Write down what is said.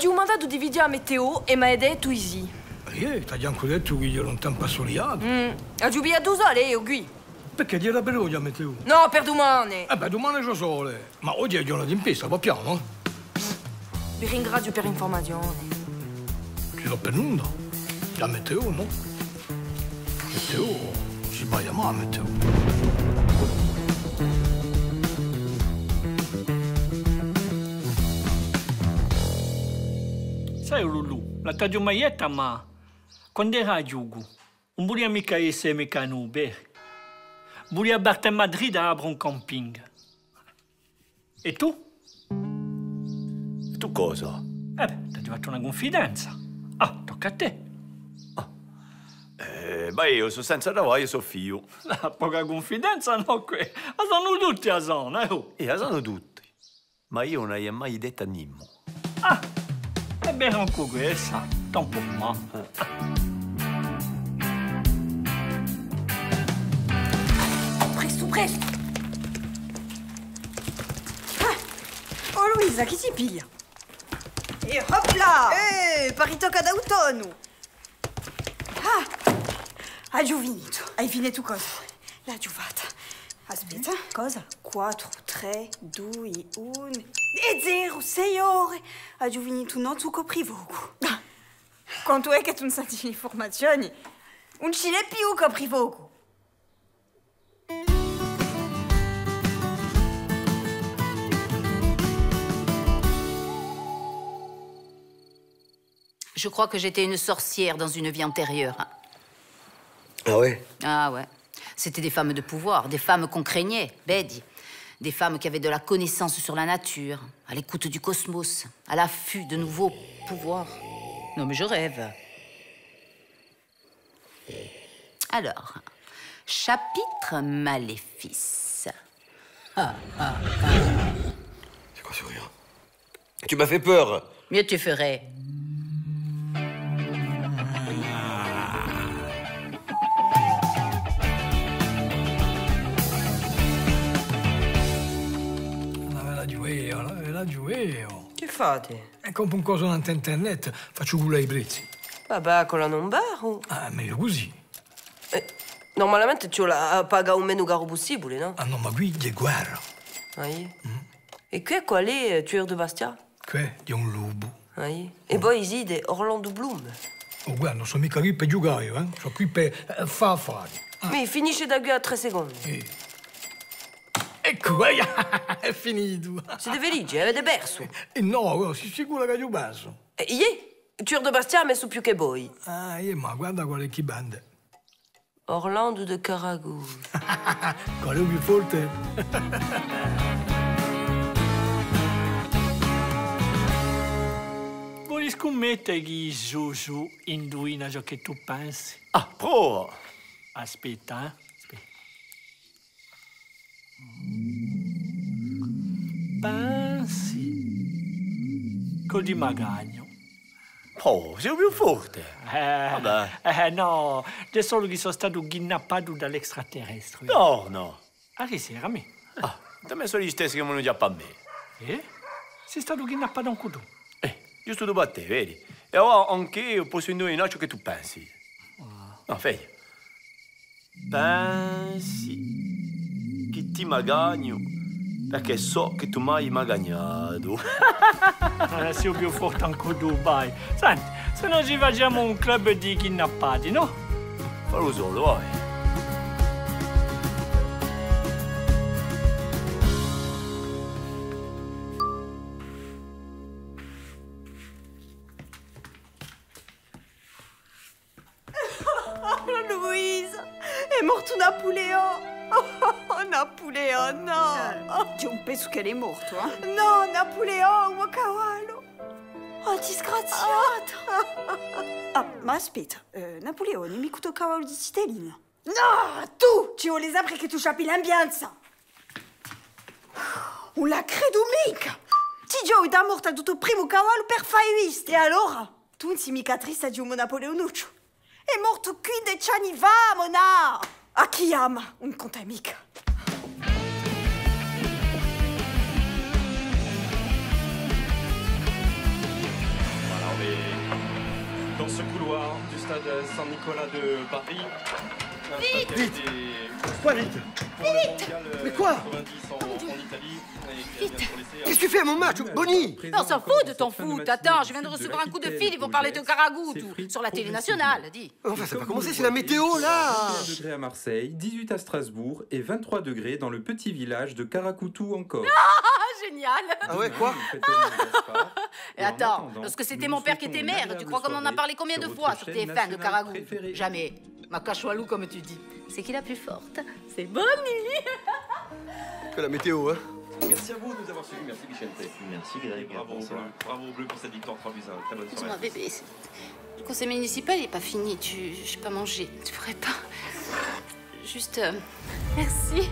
Di un mandato di meteo e detto easy. Ieri ti ha anche detto che io non. Mm. Qui. Perché ti era per oggi a meteo? No, per domani. Eh beh, domani c'è sole. Ma oggi è giorno di impista, pappiamo? Vi ringrazio per l'informazione. Ci do per nulla. La meteo, no? Meteo, si sbaglia mai meteo. Sai, Lulu, la tadio maietta, ma quando era giugo, non volia mica essere mecano Uber. Volia barta a Madrid a apre un camping. E tu? Tu cosa? Eh beh, ti ho fatto una confidenza. Ah, tocca a te. Eh, ma io sono senza lavoro, io sono figlio. La poca confidenza no qui. Ma sono tutti a zona, eh? oh. E la sanno tutti. Ma io non gli mai detto a Nimmo. Ah, è bene anche questa. Tanto ma. Presto, presto Ah Oh Louisa, chi ti piglia? E hop là Eh, paritoca d'autunno Ah Ha giovinito Hai finito cosa? La giovata Aspetta, cosa? 4, 3, 2, 1 e 0, 6 ore Ha non Quanto è che tu non sai le informazioni? Un più coprivogo Je crois que j'étais une sorcière dans une vie antérieure. Ah ouais? Ah ouais. C'était des femmes de pouvoir, des femmes qu'on craignait, Betty. Des femmes qui avaient de la connaissance sur la nature, à l'écoute du cosmos, à l'affût de nouveaux pouvoirs. Non mais je rêve. Alors, chapitre maléfice. C'est quoi ce rire? Tu m'as fait peur Mieux tu ferais. Bella giuea. Che fate? E compro un coso a internet, faccio culo i prezzi. Vabbè, con la non baro. Ah, meglio così. Eh, normalmente ci la paga un meno caro possibile, no? Ah no, ma qui è guerra. Aí. E che qual è Tueur de Bastia? Qui è un lupo. Aí. E poi eside Orlando Bloom. Oh, guarda, non sono mica qui per giocare, eh? Sono qui per eh, far affari. Mi finisce da qui a tre secondi. Eh. Ecco, eh, è finito. Siete felici? Avete perso? E no, guarda, sei sicuro che io passo? E ieri? Tueur de Bastia ha messo più che voi. Ah, io, ma guarda quale chi bande. Orlando de Caragoule. Quale è più forte? Vuoi scommettere che Jojo indovina ciò che tu pensi? Ah, prova! Aspetta, eh? Pensi. Col magagno. Oh, sei più forte. Eh, Vabbè. eh, no, è solo che sono stato kidnappato dall'extraterrestre. No, no. Ah, che sera, me? Ah, da me sono gli stessi che mi già per me. Eh? Sei stato kidnappato anche tu? Eh, giusto dopo a te, vedi? E ora anche io posso indovinare ciò che tu pensi. No, fai. Pensi che ti magagno perché so che tu mi hai magagnato. Sei più forte anche tu, vai. Senti, se non ci facciamo un club di kidnappati, no? Fallo solo, vai. Oh, Louise È morto Napoleon Oh, Napoleon, no Io penso che è morto, eh? No, Napoleon, cavallo Oh, disgraziato Ah, ma aspetta, eh, Napoleone mi cuto cavallo di cittadina. No, tu ci vuoi sapere che tu sciapi l'ambianza Non la credo mica Ti Gio è morto a tutto primo cavallo per fare visto E allora? Tu non sei mica triste di un Napoleonuccio È morto 15 anni fa, mona A chi ama? Un conta mica du stade Saint-Nicolas de Paris. Vite Vite Quoi vite Vite Mais quoi 90 en, en Italie. et qui a bien pour laisser, Qu'est-ce que tu fais à mon match Bonnie On s'en fout de ton foot. Attends, je viens de recevoir un coup de fil. Ils vont parler de Caragou tout, sur la télé nationale. Dis. Enfin, ça va commencer, c'est la météo là 21 degrés à Marseille, 18 à Strasbourg et 23 degrés dans le petit village de Caracoutou encore. Ah, génial Ah ouais, quoi Et attends, lorsque c'était mon père qui était maire, tu crois qu'on en a parlé combien de fois sur TF1 de Caragou Jamais. Ma cachoualou, comme tu dis. C'est qui la plus forte? C'est Bonnie Que la météo, hein Merci à vous de nous avoir suivis. Merci Michel. Merci Greg. Bravo au bleu. Bravo au bleu pour cette victoire 3 buts 1. Très bonne soirée. bébé, c'est- le conseil municipal n'est pas fini. Tu... J'ai pas mangé. Tu ferais pas? Juste. euh, Merci.